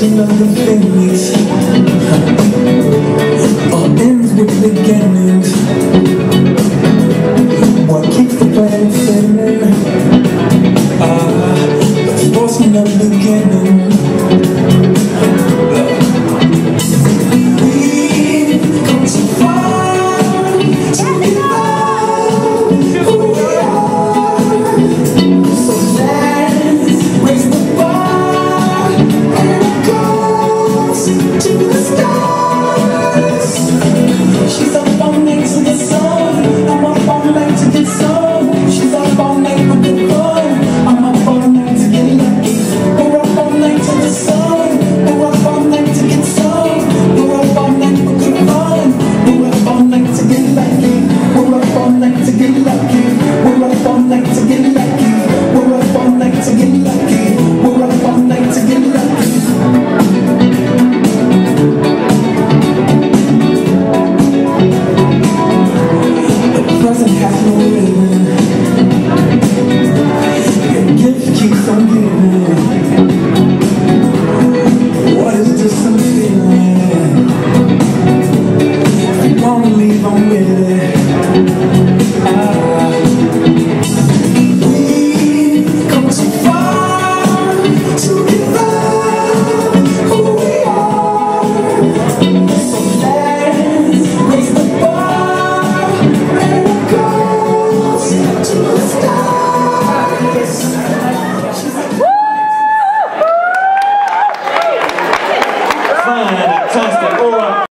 legend of the fairies All ends with beginnings. What keeps the planet spinning Ah, the force of beginning fantastic.